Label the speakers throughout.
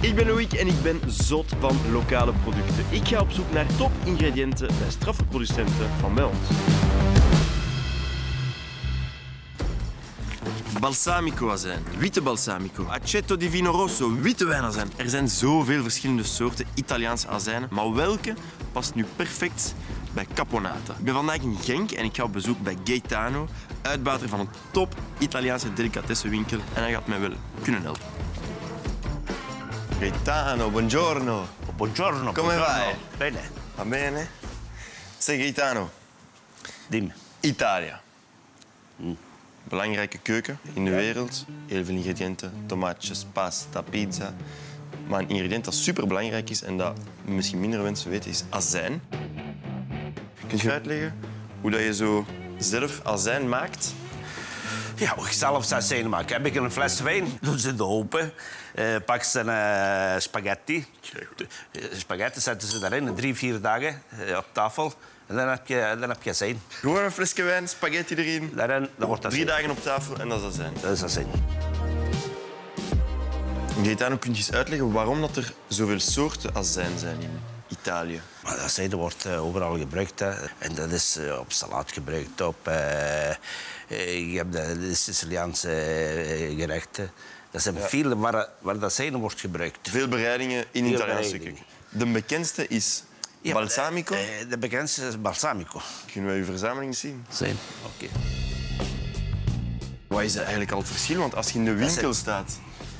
Speaker 1: Ik ben Loïc en ik ben zot van lokale producten. Ik ga op zoek naar top-ingrediënten bij straffe producenten van bij ons. Balsamico azijn, witte balsamico, aceto di vino rosso, witte wijnazijn. Er zijn zoveel verschillende soorten Italiaanse azijnen, maar welke past nu perfect bij Caponata? Ik ben vandaag in Genk en ik ga op bezoek bij Gaetano, uitbater van een top Italiaanse delicatessenwinkel en hij gaat mij wel kunnen helpen. Gaetano, buongiorno.
Speaker 2: Buongiorno.
Speaker 1: Come
Speaker 2: buongiorno.
Speaker 1: vai?
Speaker 2: Bene.
Speaker 1: Va bene? Zeg Gaetano,
Speaker 2: Dimmi.
Speaker 1: Italia. Belangrijke keuken in de wereld. Heel veel ingrediënten. Tomaatjes, pasta, pizza. Maar een ingrediënt dat superbelangrijk is en dat misschien minder mensen weten, is azijn. Kun je uitleggen hoe dat je zo zelf azijn maakt?
Speaker 2: Ja, ik zelf zou zijn maken. Heb ik een fles wijn, doe ze de open. Eh, pak ze een eh, spaghetti. Eh, spaghetti zetten ze daarin, drie, vier dagen op tafel. En dan heb je, dan heb je zijn.
Speaker 1: Gewoon een flesje wijn, spaghetti erin.
Speaker 2: Daarin, dan wordt dat
Speaker 1: Drie
Speaker 2: zijn.
Speaker 1: dagen op tafel en dat is azijn.
Speaker 2: Dat is dat zijn.
Speaker 1: Gaetano, kun je eens uitleggen waarom dat er zoveel soorten azijn zijn in Italië?
Speaker 2: Maar dat zijde wordt eh, overal gebruikt. Hè. En dat is eh, op salaat gebruikt, op... eh, je hebt de, de Siciliaanse gerechten. Dat zijn veel waar, waar dat zijde wordt gebruikt.
Speaker 1: Veel bereidingen in
Speaker 2: Veel
Speaker 1: Italiaanse
Speaker 2: bereidingen.
Speaker 1: De bekendste is
Speaker 2: Ja,
Speaker 1: balsamico.
Speaker 2: eh, de bekendste is balsamico.
Speaker 1: Kunnen wij uw verzameling zien?
Speaker 2: Zijn. Oké.
Speaker 1: Wat is eigenlijk al het verschil? Want als je in de winkel staat,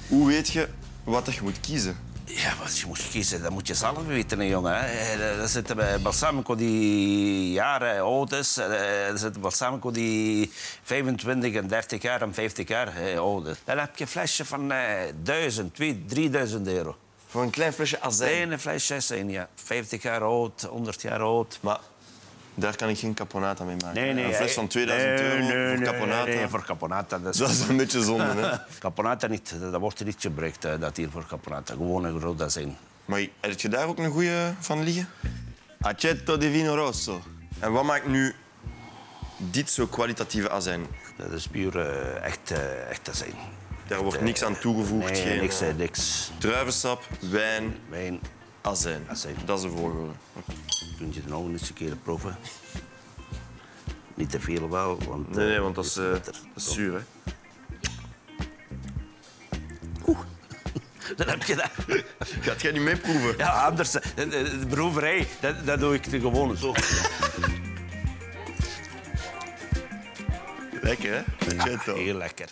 Speaker 1: hoe weet je wat je moet kiezen?
Speaker 2: Ja, wat je moet kiezen, dat moet je zelf weten, hè, jongen. hè. Eh, Er zit bij balsamico die jaren oud is. Eh, Er zit balsamico die 25 en 30 jaar en 50 jaar eh, oud is. Dan heb je een flesje van eh 1000, 2000, 3000 euro.
Speaker 1: Voor een klein flesje azijn.
Speaker 2: Kleine flesjes zijn, ja. 50 jaar oud, 100 jaar oud.
Speaker 1: Maar daar kan ik geen caponata mee maken.
Speaker 2: Nee, nee.
Speaker 1: een fles
Speaker 2: hij-
Speaker 1: van 2000
Speaker 2: nee,
Speaker 1: euro voor caponata.
Speaker 2: Nee, voor caponata. Dat is,
Speaker 1: Dat is een beetje zonde, hè?
Speaker 2: caponata niet. Dat wordt niet gebruikt, eh, dat hier voor caponata. Gewoon een groot zijn.
Speaker 1: Maar heb je daar ook een goede van liggen? Aceto di vino rosso. En wat maakt nu dit zo kwalitatieve azijn?
Speaker 2: Dat is puur eh, echt, eh, echt zijn.
Speaker 1: Daar wordt niks aan toegevoegd.
Speaker 2: Nee,
Speaker 1: geen
Speaker 2: niks,
Speaker 1: eh,
Speaker 2: eh, niks.
Speaker 1: druivensap, wijn,
Speaker 2: Wijn,
Speaker 1: azijn.
Speaker 2: Azijn.
Speaker 1: Dat is de volgorde.
Speaker 2: Kun je het nog eens een keer proeven. Niet te veel wel, want...
Speaker 1: Nee, nee,
Speaker 2: eh,
Speaker 1: want dat is,
Speaker 2: het
Speaker 1: eh,
Speaker 2: bitter.
Speaker 1: dat is zuur, hè?
Speaker 2: Dan heb je dat.
Speaker 1: Gaat jij niet meeproeven?
Speaker 2: Ja, anders, eh, de, de, de proeverij, dat, dat doe ik gewoon zo.
Speaker 1: Lekker, hè?
Speaker 2: Heel lekker.